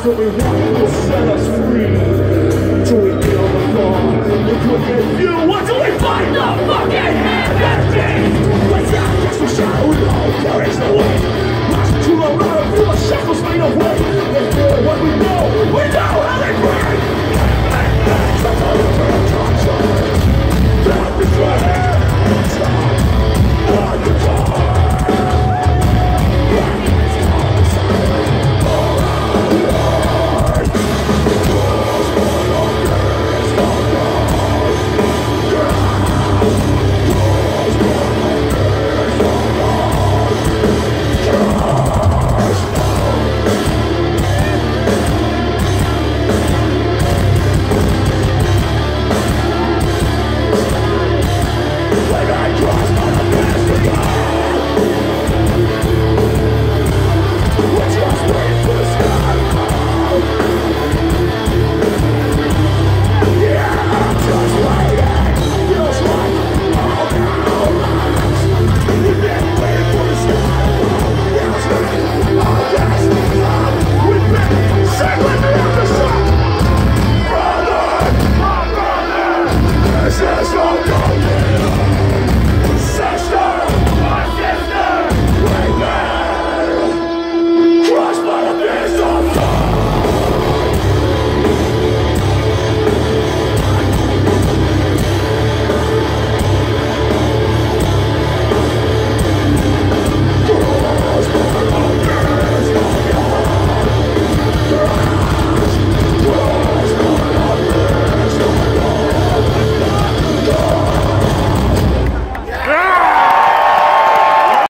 Cause we one will set us free Till we feel the fall Look we get you until we find? The fucking